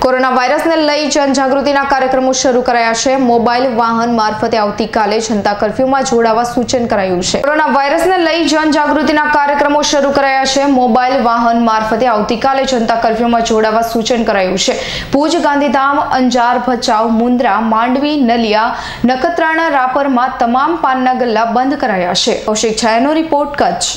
Corona વાયરસને લઈ જનજાગૃતિના કાર્યક્રમો શરૂ કરાયા છે. મોબાઈલ વાહન મારફતે આવતીકાલે જનતા કર્ફ્યુમાં જોડાવા સૂચન કરાયું છે. કોરોના વાયરસને લઈ જનજાગૃતિના કાર્યક્રમો શરૂ કરાયા છે. મોબાઈલ વાહન મારફતે આવતીકાલે જનતા કર્ફ્યુમાં જોડાવા સૂચન કરાયું છે. ભુજ, ગાંધીધામ, અંજાર, ભચાઉ, મુન્દ્રા, માંડવી, નલિયા, નખત્રાણા, રાપરમાં તમામ પાનના ગલ્લા બંધ કરાયા છે. કૌશિક છાયાનો રિપોર્ટ કચ્છ.